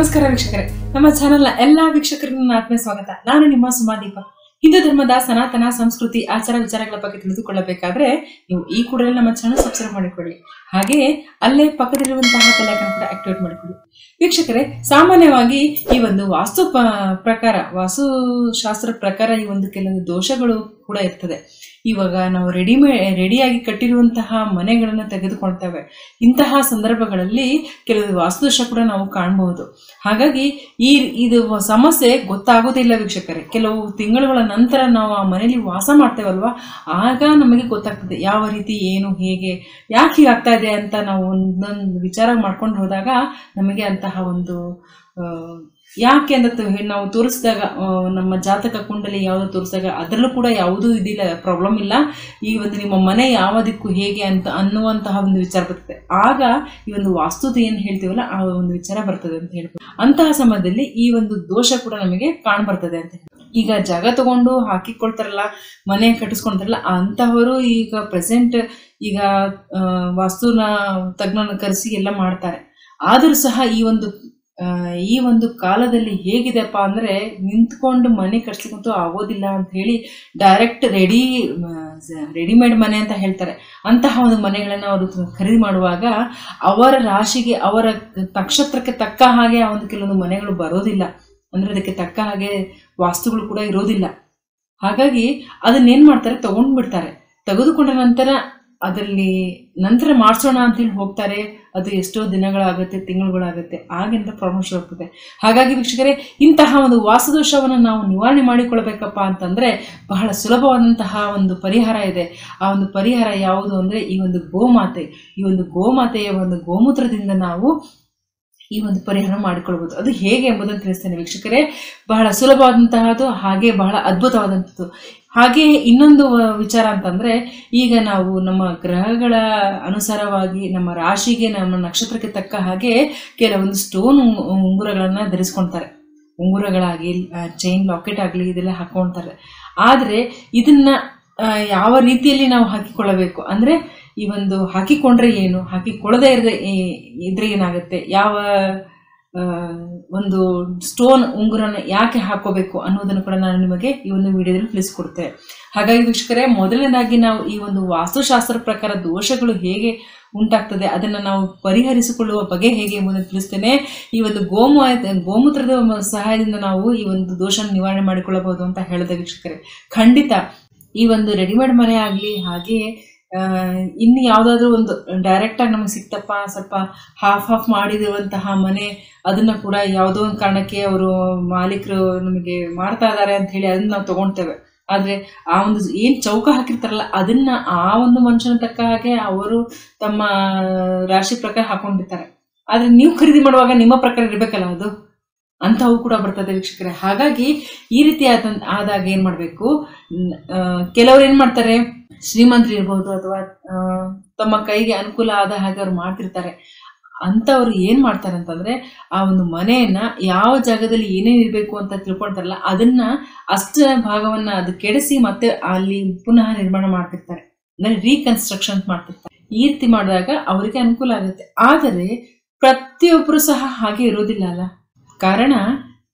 ನಮಸ್ಕಾರ ವೀಕ್ಷಕರೇ. ನಮ್ಮ ಚಾನೆಲ್ನ ಎಲ್ಲಾ ವೀಕ್ಷಕರಿಗೂ ನನ್ನ ಆತ್ಮೀಯ ಸ್ವಾಗತ. ನಾನು ನಿಮ್ಮ ಸುಮಾದೀಪ. ಹಿಂದೂ ಧರ್ಮದ ಸನಾತನ ಸಂಸ್ಕೃತಿ ಆಚಾರ ವಿಚಾರಗಳ ಬಗ್ಗೆ ತಿಳಿದುಕೊಳ್ಳಬೇಕಾದ್ರೆ ನೀವು ಈ ಕೂಡಲೇ ನಮ್ಮ ಚಾನಲ್ ಸಬ್ಸ್ಕ್ರೈಬ್ ಮಾಡಿಕೊಳ್ಳಿ. ಹಾಗೆಯೇ ಅಲ್ಲೇ ಪಕ್ಕದಲ್ಲಿರುವಂತಹ ಬೆಲ್ಲೈಕನ್ ಕೂಡ ಆಕ್ಟಿವೇಟ್ ಮಾಡಿಕೊಳ್ಳಿ. ವೀಕ್ಷಕರೇ, ಸಾಮಾನ್ಯವಾಗಿ ಈ ಒಂದು ವಾಸ್ತು ಪ್ರಕಾರ ವಾಸ್ತುಶಾಸ್ತ್ರ ಪ್ರಕಾರ ಈ ಒಂದು ಕೆಲವು ದೋಷಗಳು ಕೂಡ ಇರ್ತದೆ. ಇವಾಗ ನಾವು ರೆಡಿಮೇ ರೆಡಿಯಾಗಿ ಕಟ್ಟಿರುವಂತಹ ಮನೆಗಳನ್ನು ತೆಗೆದುಕೊಳ್ತೇವೆ. ಇಂತಹ ಸಂದರ್ಭಗಳಲ್ಲಿ ಕೆಲವು ವಾಸ್ತುದೋಷ ಕೂಡ ನಾವು ಕಾಣಬಹುದು ಹಾಗಾಗಿ ಈ ಇದು ಸಮಸ್ಯೆ ಗೊತ್ತಾಗೋದಿಲ್ಲ ವೀಕ್ಷಕರೇ. ಕೆಲವು ತಿಂಗಳುಗಳ ನಂತರ ನಾವು ಆ ಮನೆಯಲ್ಲಿ ವಾಸ ಮಾಡ್ತೇವಲ್ವಾ? ಆಗ ನಮಗೆ ಗೊತ್ತಾಗ್ತದೆ, ಯಾವ ರೀತಿ, ಏನು, ಹೇಗೆ, ಯಾಕೆ ಹೀಗಾಗ್ತಾ ಇದೆ ಅಂತ ನಾವು ಒಂದೊಂದು ವಿಚಾರ ಮಾಡ್ಕೊಂಡು ಹೋದಾಗ ನಮಗೆ ಅಂತಹ ಒಂದು ಯಾಕೆ ಅಂತ ನಾವು ತೋರಿಸಿದಾಗ ನಮ್ಮ ಜಾತಕ ಕುಂಡಲಿ ಯಾವುದು ತೋರಿಸಿದಾಗ ಅದರಲ್ಲೂ ಕೂಡ ಯಾವುದೂ ಇದಿಲ್ಲ ಪ್ರಾಬ್ಲಮ್ ಇಲ್ಲ. ಈ ಒಂದು ನಿಮ್ಮ ಮನೆ ಯಾವ ದಿಕ್ಕು ಹೇಗೆ ಅಂತ ಅನ್ನುವಂತಹ ಒಂದು ವಿಚಾರ ಬರ್ತದೆ. ಆಗ ಈ ಒಂದು ವಾಸ್ತುತ ಏನು ಹೇಳ್ತೀವಲ್ಲ, ಆ ಒಂದು ವಿಚಾರ ಬರ್ತದೆ ಅಂತ ಹೇಳ್ಬೋದು. ಅಂತಹ ಸಮಯದಲ್ಲಿ ಈ ಒಂದು ದೋಷ ಕೂಡ ನಮಗೆ ಕಾಣ್ ಬರ್ತದೆ ಅಂತ. ಈಗ ಜಾಗ ತಗೊಂಡು ಹಾಕಿಕೊಳ್ತಾರಲ್ಲ, ಮನೆ ಕಟ್ಟಿಸ್ಕೊಳ್ತಾರಲ್ಲ ಅಂತಹವರು ಈಗ ಪ್ರೆಸೆಂಟ್ ಈಗ ವಾಸ್ತುನ ತಜ್ಞನ ಕರೆಸಿ ಎಲ್ಲ ಮಾಡ್ತಾರೆ. ಆದರೂ ಸಹ ಈ ಒಂದು ಈ ಒಂದು ಕಾಲದಲ್ಲಿ ಹೇಗಿದೆಪ್ಪ ಅಂದ್ರೆ ನಿಂತ್ಕೊಂಡು ಮನೆ ಕಟ್ಸ್ಲಿಕ್ಕಂತೂ ಆಗೋದಿಲ್ಲ ಅಂತ ಹೇಳಿ ಡೈರೆಕ್ಟ್ ರೆಡಿ ರೆಡಿಮೇಡ್ ಮನೆ ಅಂತ ಹೇಳ್ತಾರೆ. ಅಂತಹ ಒಂದು ಮನೆಗಳನ್ನು ಅವರು ಖರೀದಿ ಮಾಡುವಾಗ ಅವರ ರಾಶಿಗೆ, ಅವರ ನಕ್ಷತ್ರಕ್ಕೆ ತಕ್ಕ ಹಾಗೆ ಆ ಒಂದು ಕೆಲವೊಂದು ಮನೆಗಳು ಬರೋದಿಲ್ಲ. ಅಂದ್ರೆ ಅದಕ್ಕೆ ತಕ್ಕ ಹಾಗೆ ವಾಸ್ತುಗಳು ಕೂಡ ಇರೋದಿಲ್ಲ. ಹಾಗಾಗಿ ಅದನ್ನೇನು ಮಾಡ್ತಾರೆ? ತಗೊಂಡ್ಬಿಡ್ತಾರೆ. ತೆಗೆದುಕೊಂಡ ನಂತರ ಅದರಲ್ಲಿ ನಂತರ ಮಾಡಿಸೋಣ ಅಂತ ಹೇಳಿ ಹೋಗ್ತಾರೆ, ಅದು ಎಷ್ಟೋ ದಿನಗಳಾಗುತ್ತೆ ತಿಂಗಳುಗಳಾಗುತ್ತೆ ಆಗಿಂದ ಪ್ರಾಬ್ಲಮ್ ಶುರು ಆಗ್ತದೆ. ಹಾಗಾಗಿ ವೀಕ್ಷಕರೇ, ಇಂತಹ ಒಂದು ವಾಸದೋಷವನ್ನು ನಾವು ನಿವಾರಣೆ ಮಾಡಿಕೊಳ್ಬೇಕಪ್ಪ ಅಂತಂದ್ರೆ ಬಹಳ ಸುಲಭವಾದಂತಹ ಒಂದು ಪರಿಹಾರ ಇದೆ. ಆ ಒಂದು ಪರಿಹಾರ ಯಾವುದು ಅಂದ್ರೆ ಈ ಒಂದು ಗೋಮಾತೆ, ಈ ಒಂದು ಗೋಮಾತೆಯ ಒಂದು ಗೋಮೂತ್ರದಿಂದ ನಾವು ಈ ಒಂದು ಪರಿಹಾರ ಮಾಡಿಕೊಳ್ಬೋದು. ಅದು ಹೇಗೆ ಎಂಬುದನ್ನು ತಿಳಿಸ್ತೇನೆ ವೀಕ್ಷಕರೇ. ಬಹಳ ಸುಲಭವಾದಂತಹದ್ದು, ಹಾಗೆ ಬಹಳ ಅದ್ಭುತವಾದಂಥದ್ದು ಹಾಗೆ ಇನ್ನೊಂದು ವಿಚಾರ ಅಂತಂದ್ರೆ, ಈಗ ನಾವು ನಮ್ಮ ಗ್ರಹಗಳ ಅನುಸಾರವಾಗಿ ನಮ್ಮ ರಾಶಿಗೆ, ನಮ್ಮ ನಕ್ಷತ್ರಕ್ಕೆ ತಕ್ಕ ಹಾಗೆ ಕೆಲವೊಂದು ಸ್ಟೋನ್ ಉಂಗುರಗಳನ್ನ ಧರಿಸ್ಕೊಳ್ತಾರೆ ಉಂಗುರಗಳಾಗಿ ಚೈನ್ ಲಾಕೆಟ್ ಆಗಲಿ ಇದೆಲ್ಲ ಹಾಕೊಳ್ತಾರೆ ಆದರೆ ಇದನ್ನ ಯಾವ ರೀತಿಯಲ್ಲಿ ನಾವು ಹಾಕಿಕೊಳ್ಳಬೇಕು? ಅಂದ್ರೆ ಈ ಒಂದು ಹಾಕಿಕೊಂಡ್ರೆ ಏನು? ಹಾಕಿಕೊಳ್ಳದೆ ಇದ್ರೆ ಏನಾಗುತ್ತೆ? ಯಾವ ಒಂದು ಸ್ಟೋನ್ ಉಂಗುರನ ಯಾಕೆ ಹಾಕೋಬೇಕು ಅನ್ನೋದನ್ನು ಕೂಡ ನಾನು ನಿಮಗೆ ಈ ಒಂದು ವಿಡಿಯೋದಲ್ಲಿ ತಿಳಿಸ್ಕೊಡ್ತೆ ಹಾಗಾಗಿ ವೀಕ್ಷಕರೇ, ಮೊದಲನೇದಾಗಿ ನಾವು ಈ ಒಂದು ವಾಸ್ತುಶಾಸ್ತ್ರ ಪ್ರಕಾರ ದೋಷಗಳು ಹೇಗೆ ಉಂಟಾಗ್ತದೆ, ಅದನ್ನ ನಾವು ಪರಿಹರಿಸಿಕೊಳ್ಳುವ ಬಗೆ ಹೇಗೆ ಎಂಬುದನ್ನು ತಿಳಿಸ್ತೇನೆ. ಈ ಒಂದು ಗೋಮು ಗೋಮೂತ್ರದ ಸಹಾಯದಿಂದ ನಾವು ಈ ಒಂದು ದೋಷ ನಿವಾರಣೆ ಮಾಡಿಕೊಳ್ಳಬಹುದು ಅಂತ ಹೇಳಿದೆ ವೀಕ್ಷಕರೇ. ಖಂಡಿತ ಈ ಒಂದು ರೆಡಿಮೇಡ್ ಮನೆ ಆಗಲಿ, ಹಾಗೆಯೇ ಇನ್ನು ಯಾವುದಾದ್ರೂ ಒಂದು ಡೈರೆಕ್ಟ್ ಆಗಿ ನಮಗೆ ಸಿಕ್ತಪ್ಪ, ಸ್ವಲ್ಪ ಹಾಫ್ ಹಾಫ್ ಮಾಡಿದಂತಹ ಮನೆ, ಅದನ್ನ ಕೂಡ ಯಾವುದೋ ಒಂದು ಕಾರಣಕ್ಕೆ ಅವರು ಮಾಲೀಕರು ನಮಗೆ ಮಾಡ್ತಾ ಇದ್ದಾರೆ ಅಂತ ಹೇಳಿ ಅದನ್ನ ನಾವು ತಗೊಳ್ತೇವೆ ಆದ್ರೆ ಆ ಒಂದು ಏನು ಚೌಕ ಹಾಕಿರ್ತಾರಲ್ಲ, ಅದನ್ನ ಆ ಒಂದು ಮನುಷ್ಯನ ತಕ್ಕ ಹಾಗೆ ಅವರು ತಮ್ಮ ರಾಶಿ ಪ್ರಕಾರ ಹಾಕೊಂಡಿರ್ತಾರೆ. ಆದ್ರೆ ನೀವು ಖರೀದಿ ಮಾಡುವಾಗ ನಿಮ್ಮ ಪ್ರಕಾರ ಇರ್ಬೇಕಲ್ಲ ಅದು? ಅಂತವು ಕೂಡ ಬರ್ತದೆ ವೀಕ್ಷಕರೇ. ಹಾಗಾಗಿ ಈ ರೀತಿ ಆದ ಆದಾಗ ಏನ್ ಮಾಡಬೇಕು? ಕೆಲವ್ರು ಏನ್ ಮಾಡ್ತಾರೆ? ಶ್ರೀಮಂತರು ಇರ್ಬೋದು ಅಥವಾ ತಮ್ಮ ಕೈಗೆ ಅನುಕೂಲ ಆದ ಹಾಗೆ ಅವ್ರು ಮಾಡ್ತಿರ್ತಾರೆ. ಅಂತವ್ರು ಏನ್ ಮಾಡ್ತಾರೆ ಅಂತಂದ್ರೆ, ಆ ಒಂದು ಮನೆಯನ್ನ ಯಾವ ಜಾಗದಲ್ಲಿ ಏನೇನ್ ಇರ್ಬೇಕು ಅಂತ ತಿಳ್ಕೊಳ್ತಾರಲ್ಲ, ಅದನ್ನ ಅಷ್ಟ ಭಾಗವನ್ನ ಅದು ಕೆಡಿಸಿ ಮತ್ತೆ ಅಲ್ಲಿ ಪುನಃ ನಿರ್ಮಾಣ ಮಾಡ್ತಿರ್ತಾರೆ. ಅಂದ್ರೆ ರೀಕನ್ಸ್ಟ್ರಕ್ಷನ್ ಮಾಡ್ತಿರ್ತಾರೆ. ಈ ರೀತಿ ಮಾಡಿದಾಗ ಅವರಿಗೆ ಅನುಕೂಲ ಆಗುತ್ತೆ. ಆದರೆ ಪ್ರತಿಯೊಬ್ಬರು ಸಹ ಹಾಗೆ ಇರೋದಿಲ್ಲ ಅಲ್ಲ. ಕಾರಣ,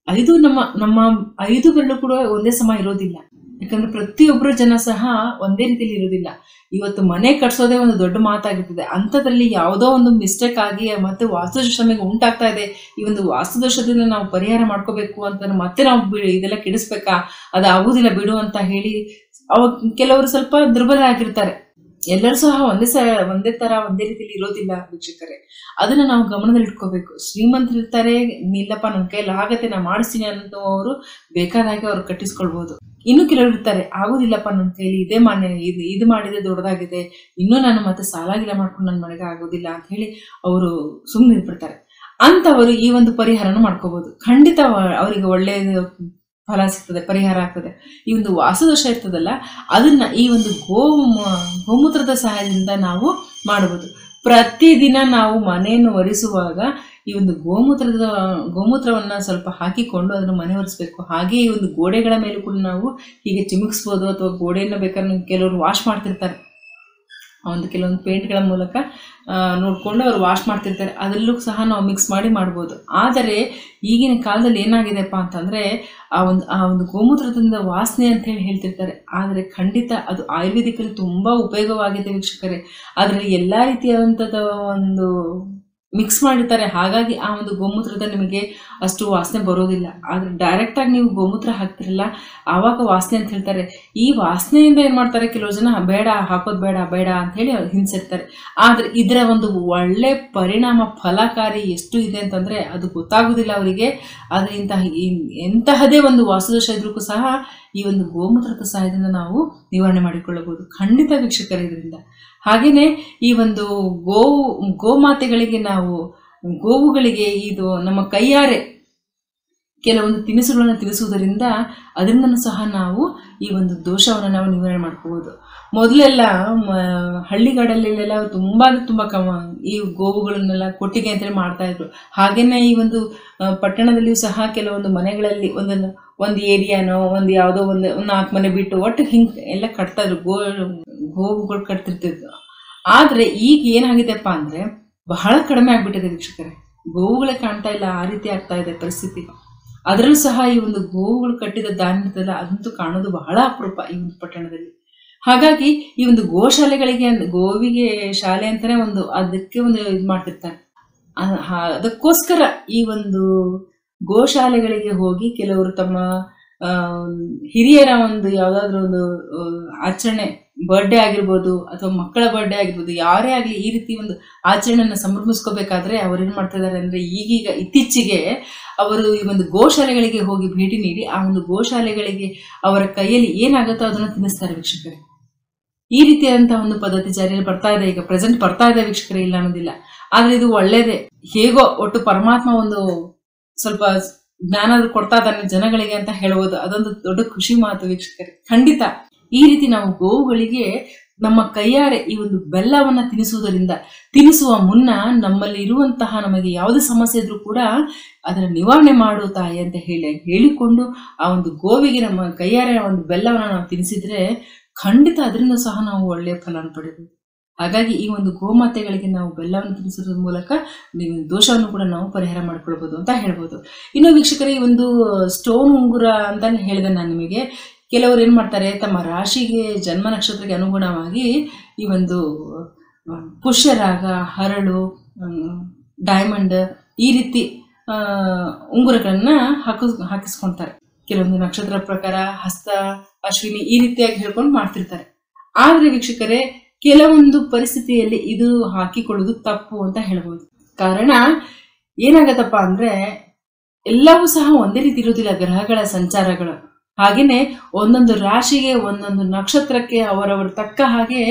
ಐದು ನಮ್ಮ ನಮ್ಮ ಐದು ಬೆರಳು ಕೂಡ ಒಂದೇ ಸಮ ಇರೋದಿಲ್ಲ. ಯಾಕಂದ್ರೆ ಪ್ರತಿಯೊಬ್ಬರು ಜನ ಸಹ ಒಂದೇ ರೀತಿಯಲ್ಲಿ ಇರೋದಿಲ್ಲ ಇವತ್ತು ಮನೆ ಕಟ್ಸೋದೇ ಒಂದು ದೊಡ್ಡ ಮಾತಾಗಿರ್ತದೆ ಅಂಥದ್ರಲ್ಲಿ ಯಾವುದೋ ಒಂದು ಮಿಸ್ಟೇಕ್ ಆಗಿ ಮತ್ತೆ ವಾಸ್ತುದೋಷ ನಮಗೆ ಉಂಟಾಗ್ತಾ ಇದೆ. ಈ ಒಂದು ವಾಸ್ತುದೋಷದಿಂದ ನಾವು ಪರಿಹಾರ ಮಾಡ್ಕೋಬೇಕು ಅಂತ ಮತ್ತೆ ನಾವು ಇದೆಲ್ಲ ಕೆಡಿಸ್ಬೇಕಾ? ಅದು ಆಗುದಿಲ್ಲ ಬಿಡು ಅಂತ ಹೇಳಿ ಅವಾಗ ಕೆಲವರು ಸ್ವಲ್ಪ ದುರ್ಬಲ ಆಗಿರ್ತಾರೆ. ಎಲ್ಲರೂ ಸಹ ಒಂದೇ ಸರ ಒಂದೇ ತರ, ಒಂದೇ ರೀತಿಯಲ್ಲಿ ಇರೋದಿಲ್ಲ ವೀಕ್ಷಕರೇ. ಅದನ್ನ ನಾವು ಗಮನದಲ್ಲಿ ಇಟ್ಕೋಬೇಕು. ಶ್ರೀಮಂತರು ಇರ್ತಾರೆ, ಇಲ್ಲಪ್ಪ ನನ್ನ ಕೈಯಲ್ಲಿ ಆಗತ್ತೆ, ನಾ ಮಾಡಿಸ್ತೀನಿ ಅನ್ನೋರು ಬೇಕಾದಾಗೆ ಅವ್ರು ಕಟ್ಟಿಸ್ಕೊಳ್ಬಹುದು ಇನ್ನು ಕೆಲವರು ಇರ್ತಾರೆ, ಆಗೋದಿಲ್ಲಪ್ಪ ನನ್ನ ಕೈಲಿ ಇದೇ ಮಾನ್ಯ, ಇದು ಇದು ಮಾಡಿದ್ರೆ ದೊಡ್ಡದಾಗಿದೆ, ಇನ್ನೂ ನಾನು ಮತ್ತೆ ಸಾಲ ಗಿಲ ಮಾಡ್ಕೊಂಡು ನನ್ನ ಮನೆಗೆ ಆಗೋದಿಲ್ಲ ಅಂತ ಹೇಳಿ ಅವರು ಸುಮ್ಮನೆ ಇರ್ಬಿಡ್ತಾರೆ ಅಂತವರು ಈ ಒಂದು ಪರಿಹಾರನ ಮಾಡ್ಕೋಬಹುದು ಖಂಡಿತ ಅವ- ಅವರಿಗೆ ಒಳ್ಳೆಯ ಫಲ ಸಿಗ್ತದೆ, ಪರಿಹಾರ ಆಗ್ತದೆ. ಈ ಒಂದು ವಾಸುದೋಷ ಇರ್ತದಲ್ಲ, ಅದನ್ನ ಈ ಒಂದು ಗೋ, ಗೋಮೂತ್ರದ ಸಹಾಯದಿಂದ ನಾವು ಮಾಡಬಹುದು ಪ್ರತಿದಿನ ನಾವು ಮನೆಯನ್ನು ಒರೆಸುವಾಗ ಈ ಒಂದು ಗೋಮೂತ್ರದ, ಗೋಮೂತ್ರವನ್ನ ಸ್ವಲ್ಪ ಹಾಕಿಕೊಂಡು ಅದನ್ನು ಮನೆ ಒರೆಸ್ಬೇಕು. ಹಾಗೆ ಈ ಒಂದು ಗೋಡೆಗಳ ಮೇಲೂ ಕೂಡ ನಾವು ಹೀಗೆ ಚಿಮುಕ್ಸ್ಬೋದು ಅಥವಾ ಗೋಡೆಯನ್ನು ಬೇಕಾದ್ರೆ ಕೆಲವರು ವಾಶ್ ಮಾಡ್ತಿರ್ತಾರೆ. ಒಂದು ಕೆಲವೊಂದು ಪೇಂಟ್ಗಳ ಮೂಲಕ ನೋಡಿಕೊಂಡು ಅವರು ವಾಶ್ ಮಾಡ್ತಿರ್ತಾರೆ. ಅದರಲ್ಲೂ ಸಹ ನಾವು ಮಿಕ್ಸ್ ಮಾಡಿ ಮಾಡ್ಬೋದು. ಆದರೆ ಈಗಿನ ಕಾಲದಲ್ಲಿ ಏನಾಗಿದೆಪ್ಪ ಅಂತಂದರೆ, ಆ ಒಂದು ಆ ಒಂದು ಗೋಮೂತ್ರದಿಂದ ವಾಸನೆ ಅಂತ ಹೇಳಿ ಹೇಳ್ತಿರ್ತಾರೆ. ಆದರೆ ಖಂಡಿತ ಅದು ಆಯುರ್ವೇದಿಕಲ್ಲಿ ತುಂಬ ಉಪಯೋಗವಾಗಿದೆ ವೀಕ್ಷಕರೇ. ಅದರಲ್ಲಿ ಎಲ್ಲ ರೀತಿಯಾದಂಥದ್ದು ಒಂದು ಮಿಕ್ಸ್ ಮಾಡಿರ್ತಾರೆ. ಹಾಗಾಗಿ ಆ ಒಂದು ಗೋಮೂತ್ರದ ನಿಮಗೆ ಅಷ್ಟು ವಾಸನೆ ಬರೋದಿಲ್ಲ. ಆದರೆ ಡೈರೆಕ್ಟಾಗಿ ನೀವು ಗೋಮೂತ್ರ ಹಾಕ್ತಿರಲ್ಲ, ಆವಾಗ ವಾಸನೆ ಅಂತ ಹೇಳ್ತಾರೆ. ಈ ವಾಸನೆಯಿಂದ ಏನು ಮಾಡ್ತಾರೆ? ಕೆಲವು ಜನ ಬೇಡ, ಹಾಕೋದು ಬೇಡ ಬೇಡ ಅಂತ ಹೇಳಿ ಹಿಂಸಿರ್ತಾರೆ ಆದರೆ ಇದರ ಒಂದು ಒಳ್ಳೆ ಪರಿಣಾಮ ಫಲಕಾರಿ ಎಷ್ಟು ಇದೆ ಅಂತಂದರೆ ಅದು ಗೊತ್ತಾಗೋದಿಲ್ಲ ಅವರಿಗೆ. ಆದರೆ ಇಂತಹ ಎಂತಹದೇ ಒಂದು ವಾಸುದೋಷ ಇದ್ರೂ ಸಹ ಈ ಒಂದು ಗೋಮೂತ್ರದ ಸಹಾಯದಿಂದ ನಾವು ನಿವಾರಣೆ ಮಾಡಿಕೊಳ್ಳಬಹುದು. ಖಂಡಿತ ವೀಕ್ಷಕರ ಇದರಿಂದ. ಹಾಗೆಯೇ ಈ ಒಂದು ಗೋವು ಗೋಮಾತೆಗಳಿಗೆ ನಾವು, ಗೋವುಗಳಿಗೆ ಇದು ನಮ್ಮ ಕೈಯಾರೆ ಕೆಲವೊಂದು ತಿನಿಸುಗಳನ್ನು ತಿನ್ನಿಸುವುದರಿಂದ ಅದರಿಂದನೂ ಸಹ ನಾವು ಈ ಒಂದು ದೋಷವನ್ನು ನಾವು ನಿವಾರಣೆ ಮಾಡ್ಕೋಬೋದು. ಮೊದಲೆಲ್ಲ ಹಳ್ಳಿಗಾಡಲ್ಲೆಲ್ಲ ತುಂಬ ಅಂದ್ರೆ ತುಂಬ ಕಮ, ಈ ಗೋವುಗಳನ್ನೆಲ್ಲ ಕೊಟ್ಟಿಗೆ ಅಂತೇಳಿ ಮಾಡ್ತಾ ಇದ್ರು ಹಾಗೇನೆ ಈ ಒಂದು ಪಟ್ಟಣದಲ್ಲಿಯೂ ಸಹ ಕೆಲವೊಂದು ಮನೆಗಳಲ್ಲಿ ಒಂದೊಂದು ಒಂದು ಏರಿಯಾನೋ, ಒಂದು ಯಾವುದೋ ಒಂದು ನಾಲ್ಕು ಮನೆ ಬಿಟ್ಟು ಒಟ್ಟು ಹಿಂಗೆ ಎಲ್ಲ ಕಟ್ತಾ ಇದ್ರು ಗೋ ಗೋವುಗಳು ಕಟ್ತಿರ್ತಿದ್ರು ಆದ್ರೆ ಈಗ ಏನಾಗಿದೆಪ್ಪ ಅಂದ್ರೆ ಬಹಳ ಕಡಿಮೆ ಆಗ್ಬಿಟ್ಟಿದೆ ವೀಕ್ಷಕರೇ. ಗೋವುಗಳೇ ಕಾಣ್ತಾ ಇಲ್ಲ, ಆ ರೀತಿ ಆಗ್ತಾ ಇದೆ ಪರಿಸ್ಥಿತಿ. ಅದರಲ್ಲೂ ಸಹ ಈ ಒಂದು ಗೋವುಗಳು ಕಟ್ಟಿದ ದಾನ್ಯದಲ್ಲ ಅದಂತೂ ಕಾಣೋದು ಬಹಳ ಅಪರೂಪ ಈ ಒಂದು ಪಟ್ಟಣದಲ್ಲಿ. ಹಾಗಾಗಿ ಈ ಒಂದು ಗೋಶಾಲೆಗಳಿಗೆ ಗೋವಿಗೆ ಶಾಲೆ ಅಂತಾನೆ ಒಂದು ಅದಕ್ಕೆ ಒಂದು ಇದು ಮಾಡ್ತಿರ್ತಾರೆ. ಅದಕ್ಕೋಸ್ಕರ ಈ ಒಂದು ಗೋಶಾಲೆಗಳಿಗೆ ಹೋಗಿ ಕೆಲವರು ತಮ್ಮ ಹಿರಿಯರ ಒಂದು ಯಾವುದಾದ್ರೂ ಒಂದು ಆಚರಣೆ ಬರ್ಡೇ ಆಗಿರ್ಬೋದು ಅಥವಾ ಮಕ್ಕಳ ಬರ್ಡೇ ಆಗಿರ್ಬೋದು, ಯಾರೇ ಆಗಲಿ ಈ ರೀತಿ ಒಂದು ಆಚರಣೆಯನ್ನ ಸಂಭ್ರಮಿಸ್ಕೋಬೇಕಾದ್ರೆ ಅವ್ರು ಏನು ಮಾಡ್ತಾ ಇದ್ದಾರೆ ಅಂದ್ರೆ ಈಗೀಗ ಇತ್ತೀಚೆಗೆ ಅವರು ಈ ಒಂದು ಗೋಶಾಲೆಗಳಿಗೆ ಹೋಗಿ ಭೇಟಿ ನೀಡಿ ಆ ಒಂದು ಗೋಶಾಲೆಗಳಿಗೆ ಅವರ ಕೈಯಲ್ಲಿ ಏನಾಗುತ್ತೋ ಅದನ್ನು ತಿನ್ನಿಸ್ತಾರೆ ವೀಕ್ಷಕರೇ. ಈ ರೀತಿಯಾದಂತಹ ಒಂದು ಪದ್ಧತಿ ಜಾರಿಯಲ್ಲಿ ಬರ್ತಾ ಇದೆ. ಈಗ ಪ್ರೆಸೆಂಟ್ ಬರ್ತಾ ಇದೆ ವೀಕ್ಷಕರೇ ಇಲ್ಲ ಅನ್ನೋದಿಲ್ಲ. ಆದ್ರೆ ಇದು ಒಳ್ಳೇದೇ. ಹೇಗೋ ಒಟ್ಟು ಪರಮಾತ್ಮ ಒಂದು ಸ್ವಲ್ಪ ಜ್ಞಾನ ಕೊಡ್ತಾ ಇದ್ದಾನೆ ಜನಗಳಿಗೆ ಅಂತ ಹೇಳ್ಬೋದು ಅದೊಂದು ದೊಡ್ಡ ಖುಷಿ ಮಾತು ವೀಕ್ಷಕರೇ. ಖಂಡಿತ ಈ ರೀತಿ ನಾವು ಗೋವುಗಳಿಗೆ ನಮ್ಮ ಕೈಯಾರೆ ಈ ಒಂದು ಬೆಲ್ಲವನ್ನ ತಿನ್ನಿಸುವುದರಿಂದ ತಿನ್ನಿಸುವ ಮುನ್ನ ನಮ್ಮಲ್ಲಿ ಇರುವಂತಹ ನಮಗೆ ಯಾವುದೇ ಸಮಸ್ಯೆ ಇದ್ರೂ ಕೂಡ ಅದರ ನಿವಾರಣೆ ಮಾಡು ತಾಯಿ ಅಂತ ಹೇಳಿ, ಹೇಳಿಕೊಂಡು ಆ ಒಂದು ಗೋವಿಗೆ ನಮ್ಮ ಕೈಯಾರೆ ಒಂದು ಬೆಲ್ಲವನ್ನ ನಾವು ತಿನ್ನಿಸಿದ್ರೆ ಖಂಡಿತ ಅದರಿಂದ ಸಹ ನಾವು ಒಳ್ಳೆಯ ಫಲವನ್ನು ಪಡೆಯಬಹುದು ಹಾಗಾಗಿ ಈ ಒಂದು ಗೋಮಾತೆಗಳಿಗೆ ನಾವು ಬೆಲ್ಲವನ್ನು ತಿನ್ನಿಸೋದ್ರ ಮೂಲಕ ದೋಷವನ್ನು ಕೂಡ ನಾವು ಪರಿಹಾರ ಮಾಡ್ಕೊಳ್ಬೋದು ಅಂತ ಹೇಳ್ಬೋದು. ಇನ್ನು ವೀಕ್ಷಕರೇ, ಈ ಒಂದು ಸ್ಟೋನ್ ಉಂಗುರ ಅಂತಾನೆ ಹೇಳಿದೆ ನಾನು ನಿಮಗೆ. ಕೆಲವರು ಏನು ಮಾಡ್ತಾರೆ, ತಮ್ಮ ರಾಶಿಗೆ ಜನ್ಮ ನಕ್ಷತ್ರಕ್ಕೆ ಅನುಗುಣವಾಗಿ ಈ ಒಂದು ಪುಷ್ಯರಾಗ, ಹರಳು ಡೈಮಂಡ್ ಈ ರೀತಿ ಉಂಗುರಗಳನ್ನ ಹಾಕಿಸ್ ಹಾಕಿಸ್ಕೊಳ್ತಾರೆ ಕೆಲವೊಂದು ನಕ್ಷತ್ರ ಪ್ರಕಾರ ಹಸ್ತ, ಅಶ್ವಿನಿ ಈ ರೀತಿಯಾಗಿ ಹೇಳ್ಕೊಂಡು ಮಾಡ್ತಿರ್ತಾರೆ. ಆದ್ರೆ ವೀಕ್ಷಕರೇ ಕೆಲವೊಂದು ಪರಿಸ್ಥಿತಿಯಲ್ಲಿ ಇದು ಹಾಕಿಕೊಳ್ಳೋದು ತಪ್ಪು ಅಂತ ಹೇಳ್ಬೋದು. ಕಾರಣ, ಏನಾಗತ್ತಪ್ಪ ಅಂದ್ರೆ, ಎಲ್ಲವೂ ಸಹ ಒಂದೇ ರೀತಿ ಇರುವುದಿಲ್ಲ ಗ್ರಹಗಳ ಸಂಚಾರಗಳು. ಹಾಗೇನೆ ಒಂದೊಂದು ರಾಶಿಗೆ ಒಂದೊಂದು ನಕ್ಷತ್ರಕ್ಕೆ ಅವರವರು ತಕ್ಕ ಹಾಗೆ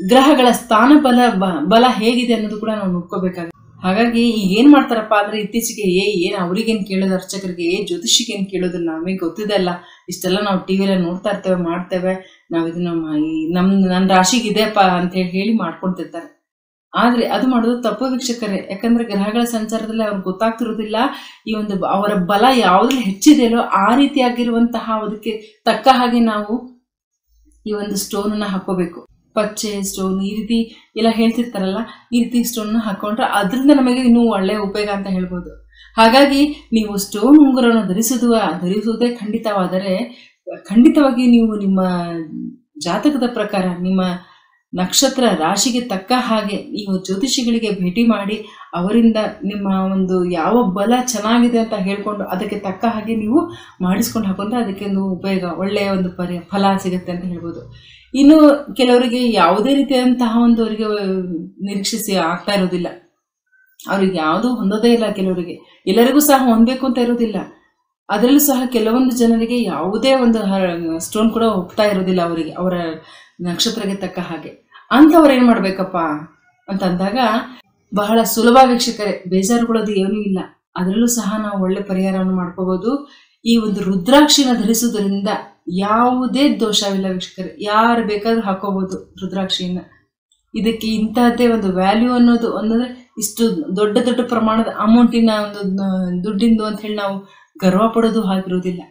ಗ್ರಹಗಳ ಸ್ಥಾನ ಬಲ ಬಲ ಹೇಗಿದೆ ಅನ್ನೋದು ಕೂಡ ನಾವು ನೋಡ್ಕೋಬೇಕಾಗುತ್ತೆ. ಹಾಗಾಗಿ ಈಗ ಏನ್ ಮಾಡ್ತಾರಪ್ಪ ಅಂದ್ರೆ ಇತ್ತೀಚೆಗೆ ಏ, ಏನ್ ಅವ್ರಿಗೇನ್ ಕೇಳೋದು, ಅರ್ಚಕರಿಗೆ, ಏ ಜ್ಯೋತಿಷಿಗೆ ಏನ್ ಕೇಳೋದು ನಮಗೆ ಗೊತ್ತಿದೆ ಅಲ್ಲ. ಇಷ್ಟೆಲ್ಲ ನಾವು ಟಿವಿಯಲ್ಲಿ ನೋಡ್ತಾ ಇರ್ತೇವೆ, ಮಾಡ್ತೇವೆ. ನಾವು ಇದನ್ನ ನಮ್ಮ ಈ ನಮ್ ನನ್ನ ರಾಶಿಗೆ ಇದೆಯಪ್ಪ ಅಂತ ಹೇಳಿ ಹೇಳಿ ಮಾಡ್ಕೊಂತಿರ್ತಾರೆ ಆದ್ರೆ ಅದು ಮಾಡೋದು ತಪ್ಪು ವೀಕ್ಷಕರೇ. ಯಾಕಂದ್ರೆ ಗ್ರಹಗಳ ಸಂಚಾರದಲ್ಲಿ ಅವ್ರಿಗೆ ಗೊತ್ತಾಗ್ತಿರೋದಿಲ್ಲ. ಈ ಒಂದು ಅವರ ಬಲ ಯಾವ್ದ್ರಲ್ಲಿ ಹೆಚ್ಚಿದೆಯೋ ಆ ರೀತಿಯಾಗಿರುವಂತಹ ಅದಕ್ಕೆ ತಕ್ಕ ಹಾಗೆ ನಾವು ಈ ಒಂದು ಸ್ಟೋನ್ ಅನ್ನ ಹಾಕೋಬೇಕು ಪಚ್ಚೆ ಸ್ಟೋನ್ ಈ ರೀತಿ ಎಲ್ಲ ಹೇಳ್ತಿರ್ತಾರಲ್ಲ, ಈ ರೀತಿ ಸ್ಟೋನ್ ಹಾಕೊಂಡ್ರೆ ಅದರಿಂದ ನಮಗೆ ಇನ್ನೂ ಒಳ್ಳೆ ಉಪಯೋಗ ಅಂತ ಹೇಳ್ಬೋದು. ಹಾಗಾಗಿ ನೀವು ಸ್ಟೋನ್ ಉಂಗುರನ್ನು ಧರಿಸುವುದು ಧರಿಸುವುದೇ ಖಂಡಿತವಾದರೆ, ಖಂಡಿತವಾಗಿ ನೀವು ನಿಮ್ಮ ಜಾತಕದ ಪ್ರಕಾರ, ನಿಮ್ಮ ನಕ್ಷತ್ರ ರಾಶಿಗೆ ತಕ್ಕ ಹಾಗೆ ನೀವು ಜ್ಯೋತಿಷಿಗಳಿಗೆ ಭೇಟಿ ಮಾಡಿ ಅವರಿಂದ ನಿಮ್ಮ ಒಂದು ಯಾವ ಬಲ ಚೆನ್ನಾಗಿದೆ ಅಂತ ಹೇಳ್ಕೊಂಡು ಅದಕ್ಕೆ ತಕ್ಕ ಹಾಗೆ ನೀವು ಮಾಡಿಸ್ಕೊಂಡು ಹಾಕೊಂಡ್ರೆ ಅದಕ್ಕೆ ಒಂದು ಉಪಯೋಗ, ಒಳ್ಳೆಯ ಒಂದು ಪರಿ, ಫಲ ಸಿಗುತ್ತೆ ಅಂತ ಹೇಳ್ಬೋದು. ಇನ್ನು ಕೆಲವರಿಗೆ ಯಾವುದೇ ರೀತಿಯಾದಂತಹ ಒಂದು ಅವರಿಗೆ ನಿರೀಕ್ಷಿಸಿ ಆಗ್ತಾ ಇರೋದಿಲ್ಲ ಅವ್ರಿಗೆ ಯಾವುದೂ ಹೊಂದೋದೇ ಇಲ್ಲ ಕೆಲವರಿಗೆ. ಎಲ್ಲರಿಗೂ ಸಹ ಹೊಂದಬೇಕು ಅಂತ ಇರೋದಿಲ್ಲ ಅದರಲ್ಲೂ ಸಹ ಕೆಲವೊಂದು ಜನರಿಗೆ ಯಾವುದೇ ಒಂದು ಸ್ಟೋನ್ ಕೂಡ ಒಪ್ತಾ ಇರೋದಿಲ್ಲ ಅವರಿಗೆ. ಅವರ ನಕ್ಷತ್ರಕ್ಕೆ ತಕ್ಕ ಹಾಗೆ. ಅಂಥವ್ರು ಏನು ಮಾಡಬೇಕಪ್ಪ? ಅಂತಂದಾಗ ಬಹಳ ಸುಲಭ ವೀಕ್ಷಕರೇ ಬೇಜಾರುಗಳದು ಏನೂ ಇಲ್ಲ. ಅದರಲ್ಲೂ ಸಹ ನಾವು ಒಳ್ಳೆ ಪರಿಹಾರವನ್ನು ಮಾಡ್ಕೋಬಹುದು ಈ ಒಂದು ರುದ್ರಾಕ್ಷಿನ ಧರಿಸುವುದರಿಂದ ಯಾವುದೇ ದೋಷವಿಲ್ಲ ವೀಕ್ಷಕರೇ. ಯಾರು ಬೇಕಾದ್ರೂ ಹಾಕೋಬಹುದು ರುದ್ರಾಕ್ಷಿಯನ್ನ. ಇದಕ್ಕೆ ಇಂತಹದ್ದೇ ಒಂದು ವ್ಯಾಲ್ಯೂ ಅನ್ನೋದು ಅನ್ನೋದ್ರೆ ಇಷ್ಟು ದೊಡ್ಡ ದೊಡ್ಡ ಪ್ರಮಾಣದ ಅಮೌಂಟಿನ ಒಂದು, ದುಡ್ಡಿಂದು ಅಂತ ಹೇಳಿ ನಾವು ಗರ್ವ ಪಡೋದು ಆಗಿರೋದಿಲ್ಲ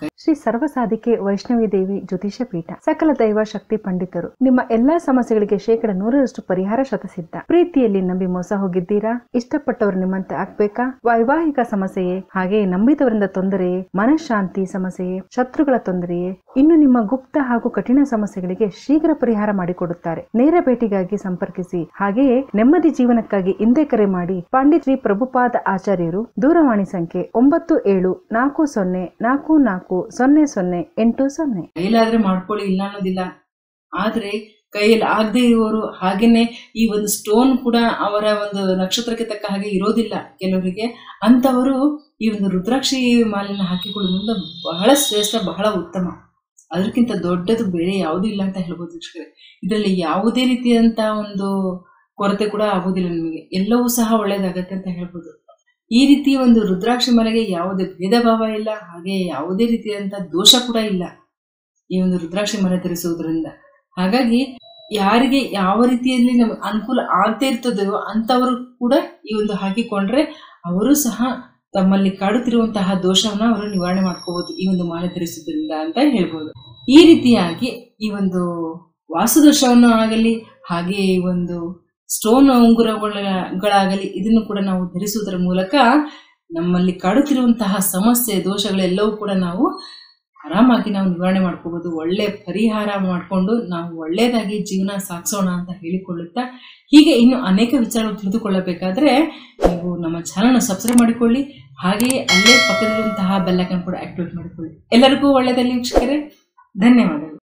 ಶ್ರೀ ಸರ್ವಸಾಧಿಕೆ ವೈಷ್ಣವಿ ದೇವಿ ಜ್ಯೋತಿಷ ಪೀಠ. ಸಕಲ ದೈವ ಶಕ್ತಿ ಪಂಡಿತರು, ನಿಮ್ಮ ಎಲ್ಲಾ ಸಮಸ್ಯೆಗಳಿಗೆ ಶೇಕಡ ನೂರರಷ್ಟು ಪರಿಹಾರ ಶತಸಿದ್ಧ. ಪ್ರೀತಿಯಲ್ಲಿ ನಂಬಿ ಮೋಸ ಹೋಗಿದ್ದೀರಾ? ಇಷ್ಟಪಟ್ಟವರು ನಿಮ್ಮಂತೆ ಆಗ್ಬೇಕಾ? ವೈವಾಹಿಕ ಸಮಸ್ಯೆಯೇ? ಹಾಗೆಯೇ ನಂಬಿದವರಿಂದ ತೊಂದರೆಯೇ? ಮನಃಶಾಂತಿ ಸಮಸ್ಯೆಯೇ? ಶತ್ರುಗಳ ತೊಂದರೆಯೇ? ಇನ್ನು ನಿಮ್ಮ ಗುಪ್ತ ಹಾಗೂ ಕಠಿಣ ಸಮಸ್ಯೆಗಳಿಗೆ ಶೀಘ್ರ ಪರಿಹಾರ ಮಾಡಿಕೊಡುತ್ತಾರೆ. ನೇರ ಭೇಟಿಗಾಗಿ ಸಂಪರ್ಕಿಸಿ. ಹಾಗೆಯೇ ನೆಮ್ಮದಿ ಜೀವನಕ್ಕಾಗಿ ಹಿಂದೆ ಕರೆ ಮಾಡಿ. ಪಾಂಡಿತ್ ಶ್ರೀ ಪ್ರಭುಪಾದ ಆಚಾರ್ಯರು ದೂರವಾಣಿ ಸಂಖ್ಯೆ ಒಂಬತ್ತು ಏಳು ನಾಲ್ಕು ಸೊನ್ನೆ ನಾಲ್ಕು ನಾಲ್ಕು ಸೊನ್ನೆ ಸೊನ್ನೆ, ಎಂಟು ಸೊನ್ನೆ. ಕೈಲಾದ್ರೆ ಮಾಡ್ಕೊಳ್ಳಿ, ಇಲ್ಲ ಅನ್ನೋದಿಲ್ಲ. ಆದ್ರೆ ಕೈಯಲ್ಲಿ ಆಗದೆ ಇರುವವರು ಹಾಗೇನೆ ಈ ಒಂದು ಸ್ಟೋನ್ ಕೂಡ ಅವರ ಒಂದು ನಕ್ಷತ್ರಕ್ಕೆ ತಕ್ಕ ಹಾಗೆ ಇರೋದಿಲ್ಲ. ಕೆಲವರಿಗೆ ಅಂತವರು ಈ ಒಂದು ರುದ್ರಾಕ್ಷಿ ಮಾಲೆನ ಹಾಕಿಕೊಳ್ಳುವುದರಿಂದ ಬಹಳ ಶ್ರೇಷ್ಠ, ಬಹಳ ಉತ್ತಮ. ಅದಕ್ಕಿಂತ ದೊಡ್ಡದು ಬೇರೆ ಯಾವುದೂ ಇಲ್ಲ ಅಂತ ಹೇಳ್ಬೋದು ವೀಕ್ಷಕರೇ. ಇದರಲ್ಲಿ ಯಾವುದೇ ರೀತಿಯಾದಂತಹ ಒಂದು ಕೊರತೆ ಕೂಡ ಆಗೋದಿಲ್ಲ ನಿಮಗೆ. ಎಲ್ಲವೂ ಸಹ ಒಳ್ಳೇದಾಗತ್ತೆ ಅಂತ ಹೇಳ್ಬೋದು. ಈ ರೀತಿ ಒಂದು ರುದ್ರಾಕ್ಷಿ ಮಲೆಗೆ ಯಾವುದೇ ಭೇದ ಭಾವ ಇಲ್ಲ, ಹಾಗೆ ಯಾವುದೇ ರೀತಿಯಾದಂಥ ದೋಷ ಕೂಡ ಇಲ್ಲ ಈ ಒಂದು ರುದ್ರಾಕ್ಷಿ ಮನೆ ಧರಿಸುವುದರಿಂದ. ಹಾಗಾಗಿ ಯಾರಿಗೆ ಯಾವ ರೀತಿಯಲ್ಲಿ ನಮ್ಗೆ ಅನುಕೂಲ ಆಗ್ತಾ ಇರ್ತದೋ ಅಂಥವರು ಕೂಡ ಈ ಒಂದು ಹಾಕಿಕೊಂಡ್ರೆ ಅವರು ಸಹ ತಮ್ಮಲ್ಲಿ ಕಾಡುತ್ತಿರುವಂತಹ ದೋಷವನ್ನ ಅವರು ನಿವಾರಣೆ ಮಾಡ್ಕೋಬಹುದು ಈ ಒಂದು ಮಾಲೆ ಧರಿಸುವುದರಿಂದ ಅಂತ ಹೇಳ್ಬೋದು. ಈ ರೀತಿಯಾಗಿ ಈ ಒಂದು ವಾಸುದೋಷವನ್ನು ಆಗಲಿ, ಹಾಗೆ ಈ ಒಂದು ಸ್ಟೋನ್ ಉಂಗುರಗಳಾಗಲಿ ಇದನ್ನು ಕೂಡ ನಾವು ಧರಿಸುವುದರ ಮೂಲಕ ನಮ್ಮಲ್ಲಿ ಕಾಡುತ್ತಿರುವಂತಹ ಸಮಸ್ಯೆ, ದೋಷಗಳೆಲ್ಲವೂ ಕೂಡ ನಾವು ಆರಾಮಾಗಿ ನಾವು ನಿವಾರಣೆ ಮಾಡ್ಕೋಬಹುದು ಒಳ್ಳೆ ಪರಿಹಾರ ಮಾಡಿಕೊಂಡು ನಾವು ಒಳ್ಳೆಯದಾಗಿ ಜೀವನ ಸಾಗಿಸೋಣ ಅಂತ ಹೇಳಿಕೊಳ್ಳುತ್ತಾ ಹೀಗೆ ಇನ್ನು ಅನೇಕ ವಿಚಾರಗಳು ತಿಳಿದುಕೊಳ್ಳಬೇಕಾದ್ರೆ ನೀವು ನಮ್ಮ ಚಾನಲ್ನ ಸಬ್ಸ್ಕ್ರೈಬ್ ಮಾಡಿಕೊಳ್ಳಿ, ಹಾಗೆಯೇ ಅಲ್ಲೇ ಪಕ್ಕದಲ್ಲಿರುವಂತಹ ಬೆಲ್ಲಕನ್ ಕೂಡ ಆಕ್ಟಿವೇಟ್ ಮಾಡಿಕೊಳ್ಳಿ. ಎಲ್ಲರಿಗೂ ಒಳ್ಳೆಯದಲ್ಲಿ ವೀಕ್ಷಕರೇ? ಧನ್ಯವಾದಗಳು.